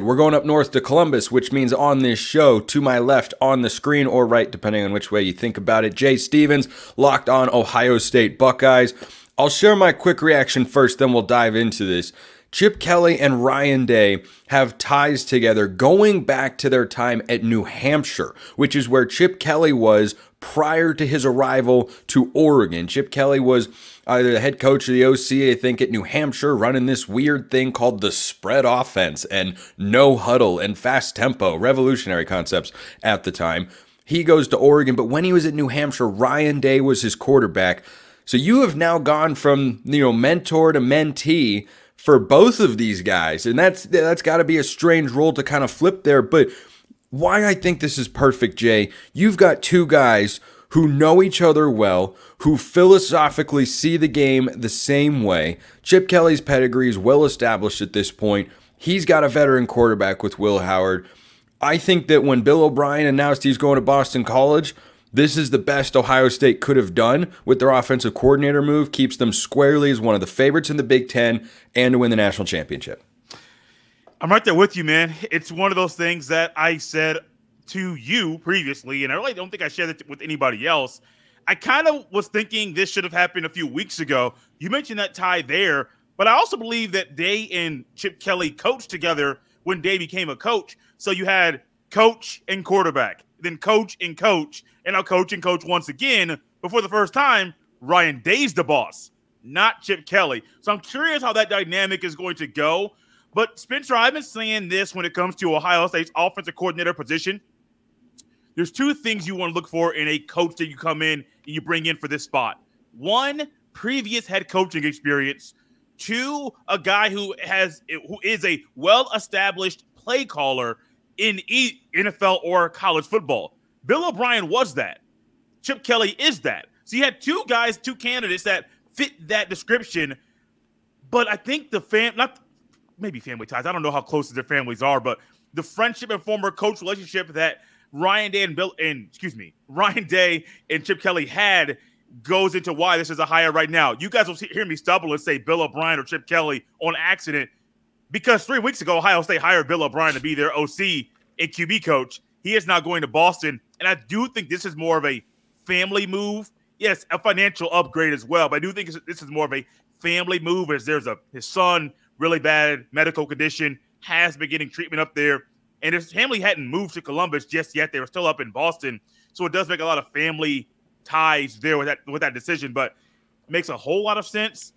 We're going up north to Columbus, which means on this show, to my left on the screen or right, depending on which way you think about it, Jay Stephens, locked on Ohio State Buckeyes. I'll share my quick reaction first, then we'll dive into this. Chip Kelly and Ryan Day have ties together going back to their time at New Hampshire, which is where Chip Kelly was prior to his arrival to Oregon. Chip Kelly was either the head coach of the OC, I think, at New Hampshire, running this weird thing called the spread offense and no huddle and fast tempo, revolutionary concepts at the time. He goes to Oregon, but when he was at New Hampshire, Ryan Day was his quarterback. So you have now gone from, you know, mentor to mentee for both of these guys. And that's that's got to be a strange role to kind of flip there, but why I think this is perfect, Jay. You've got two guys who know each other well, who philosophically see the game the same way. Chip Kelly's pedigree is well established at this point. He's got a veteran quarterback with Will Howard. I think that when Bill O'Brien announced he's going to Boston College, this is the best Ohio State could have done with their offensive coordinator move, keeps them squarely as one of the favorites in the Big Ten and to win the national championship. I'm right there with you, man. It's one of those things that I said to you previously, and I really don't think I shared it with anybody else. I kind of was thinking this should have happened a few weeks ago. You mentioned that tie there, but I also believe that Day and Chip Kelly coached together when Day became a coach. So you had coach and quarterback, then coach and coach, and now coach and coach once again. Before the first time, Ryan Day's the boss, not Chip Kelly. So I'm curious how that dynamic is going to go. But Spencer, I've been saying this when it comes to Ohio State's offensive coordinator position there's two things you want to look for in a coach that you come in and you bring in for this spot. One, previous head coaching experience. Two, a guy who has who is a well-established play caller in e- NFL or college football. Bill O'Brien was that. Chip Kelly is that. So you had two guys, two candidates that fit that description. But I think the fam not maybe family ties. I don't know how close their families are, but the friendship and former coach relationship that Ryan Day and Bill and excuse me, Ryan Day and Chip Kelly had goes into why this is a hire right now. You guys will hear me stumble and say Bill O'Brien or Chip Kelly on accident because three weeks ago Ohio State hired Bill O'Brien to be their OC and QB coach. He is now going to Boston, and I do think this is more of a family move. Yes, a financial upgrade as well, but I do think this is more of a family move as there's a his son really bad medical condition has been getting treatment up there and his family hadn't moved to Columbus just yet. They were still up in Boston. So it does make a lot of family ties there with that with that decision, but makes a whole lot of sense.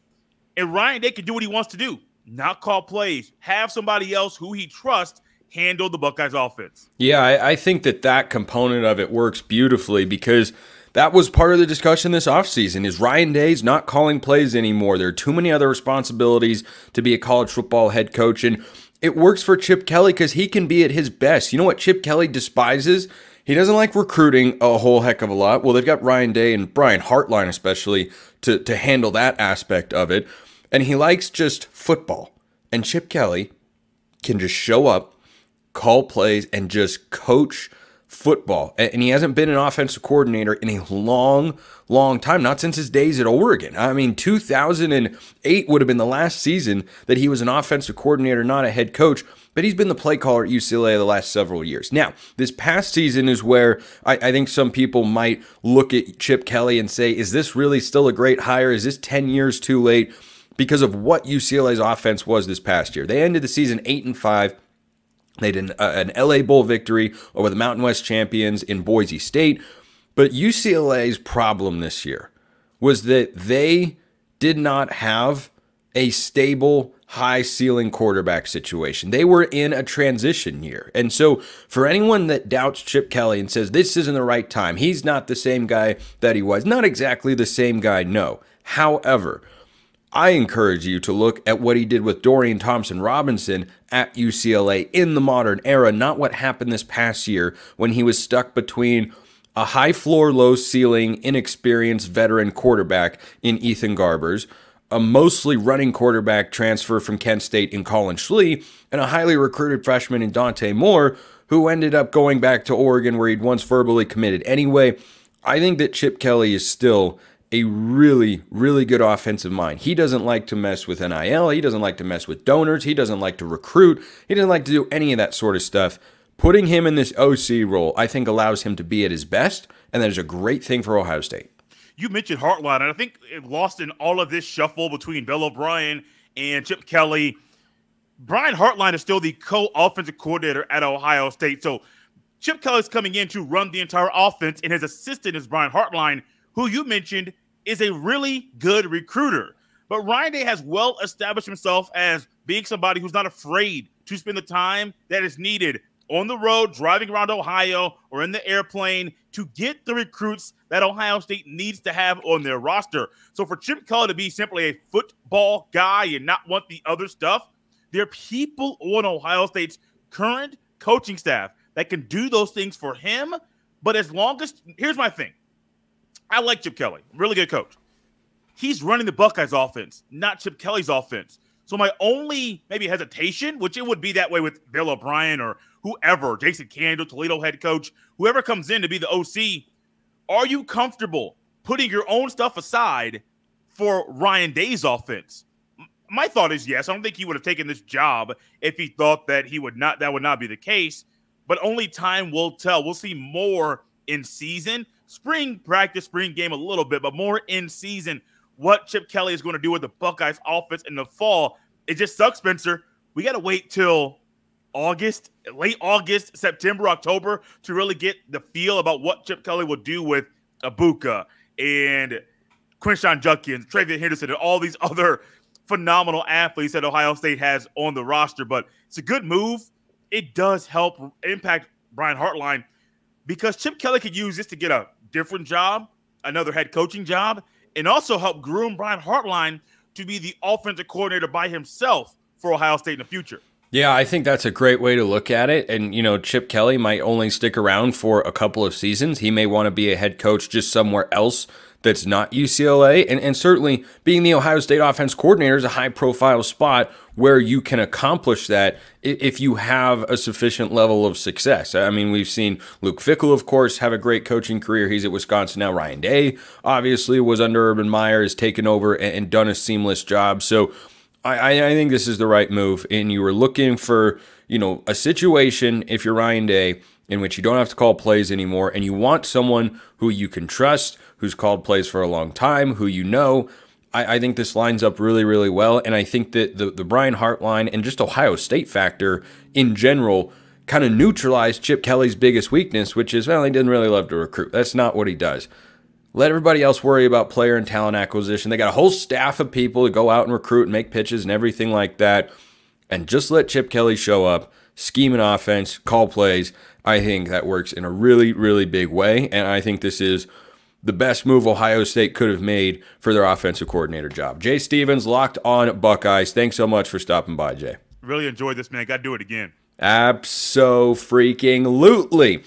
And Ryan Day can do what he wants to do, not call plays, have somebody else who he trusts handle the Buckeyes offense. Yeah, I, I think that that component of it works beautifully because that was part of the discussion this offseason is Ryan Day's not calling plays anymore. There are too many other responsibilities to be a college football head coach. And it works for Chip Kelly because he can be at his best. You know what Chip Kelly despises? He doesn't like recruiting a whole heck of a lot. Well, they've got Ryan Day and Brian Hartline, especially, to, to handle that aspect of it. And he likes just football. And Chip Kelly can just show up, call plays, and just coach football. And he hasn't been an offensive coordinator in a long, long time, not since his days at Oregon. I mean, 2008 would have been the last season that he was an offensive coordinator, not a head coach. But he's been the play caller at UCLA the last several years. Now, this past season is where I, I think some people might look at Chip Kelly and say, is this really still a great hire? Is this 10 years too late? Because of what UCLA's offense was this past year. They ended the season 8 and 5 they did an, uh, an LA Bowl victory over the Mountain West champions in Boise State. But UCLA's problem this year was that they did not have a stable, high ceiling quarterback situation. They were in a transition year. And so, for anyone that doubts Chip Kelly and says this isn't the right time, he's not the same guy that he was, not exactly the same guy, no. However, I encourage you to look at what he did with Dorian Thompson Robinson at UCLA in the modern era, not what happened this past year when he was stuck between a high floor, low ceiling, inexperienced veteran quarterback in Ethan Garbers, a mostly running quarterback transfer from Kent State in Collin Schlee, and a highly recruited freshman in Dante Moore, who ended up going back to Oregon where he'd once verbally committed. Anyway, I think that Chip Kelly is still a really, really good offensive mind. He doesn't like to mess with NIL. He doesn't like to mess with donors. He doesn't like to recruit. He doesn't like to do any of that sort of stuff. Putting him in this OC role, I think, allows him to be at his best, and that is a great thing for Ohio State. You mentioned Hartline, and I think lost in all of this shuffle between Bill O'Brien and Chip Kelly. Brian Hartline is still the co-offensive coordinator at Ohio State. So Chip Kelly is coming in to run the entire offense, and his assistant is Brian Hartline, who you mentioned is a really good recruiter. But Ryan Day has well established himself as being somebody who's not afraid to spend the time that is needed on the road, driving around Ohio or in the airplane to get the recruits that Ohio State needs to have on their roster. So for Chip Kelly to be simply a football guy and not want the other stuff, there are people on Ohio State's current coaching staff that can do those things for him. But as long as here's my thing. I like Chip Kelly, really good coach. He's running the Buckeyes offense, not Chip Kelly's offense. So my only maybe hesitation, which it would be that way with Bill O'Brien or whoever, Jason Candle, Toledo head coach, whoever comes in to be the OC, are you comfortable putting your own stuff aside for Ryan Day's offense? My thought is yes. I don't think he would have taken this job if he thought that he would not that would not be the case, but only time will tell. We'll see more in season, spring practice, spring game a little bit, but more in season what Chip Kelly is going to do with the Buckeyes offense in the fall. It just sucks, Spencer. We got to wait till August, late August, September, October to really get the feel about what Chip Kelly will do with Egbuka and Quinshon Judkins, TreVeyon Henderson, and all these other phenomenal athletes that Ohio State has on the roster. But it's a good move. It does help impact Brian Hartline because Chip Kelly could use this to get a different job, another head coaching job, and also help groom Brian Hartline to be the offensive coordinator by himself for Ohio State in the future. Yeah, I think that's a great way to look at it. And, you know, Chip Kelly might only stick around for a couple of seasons. He may want to be a head coach just somewhere else that's not UCLA. And, and certainly being the Ohio State offense coordinator is a high profile spot where you can accomplish that if you have a sufficient level of success. I mean, we've seen Luke Fickell, of course, have a great coaching career. He's at Wisconsin now. Ryan Day obviously was under Urban Meyer, has taken over and done a seamless job. So I, I think this is the right move. And you were looking for, you know, a situation if you're Ryan Day in which you don't have to call plays anymore and you want someone who you can trust, who's called plays for a long time, who you know. I, I think this lines up really, really well. And I think that the, the Brian Hartline and just Ohio State factor in general kind of neutralized Chip Kelly's biggest weakness, which is, well, he didn't really love to recruit. That's not what he does. Let everybody else worry about player and talent acquisition. They got a whole staff of people to go out and recruit and make pitches and everything like that. And just let Chip Kelly show up, scheme an offense, call plays. I think that works in a really, really big way. And I think this is the best move Ohio State could have made for their offensive coordinator job. Jay Stephens, locked on Buckeyes. Thanks so much for stopping by, Jay. Really enjoyed this, man. Got to do it again. Abso freaking lootly.